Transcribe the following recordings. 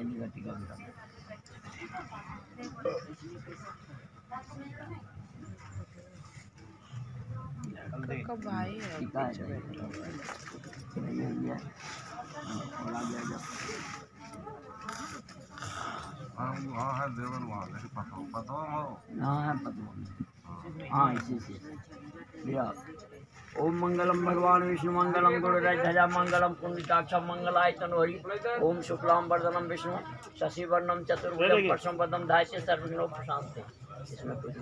भैया जी का भाई है टीका है है हाँ, और आ गया जब वहाँ है देवर वहाँ लेकिन पता पता हो हाँ है पद्म हाँ इसी से भैया ओम मंगलम भगवान विष्णु मंगलम गुरुराज ध्वजा मंगलम पुण्डिकाक्षम मंगलाय तनोहरि ओम शुक्लाम वर्धनम विष्णु शशिवर्णम चतुर्भुजम परसम पदम सर्वघ्नों प्रशांते। इसमें कुछ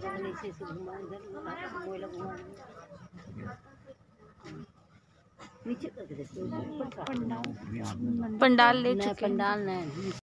तो नहीं। नीचे आप पंडाल ले चुके पंडाल नहीं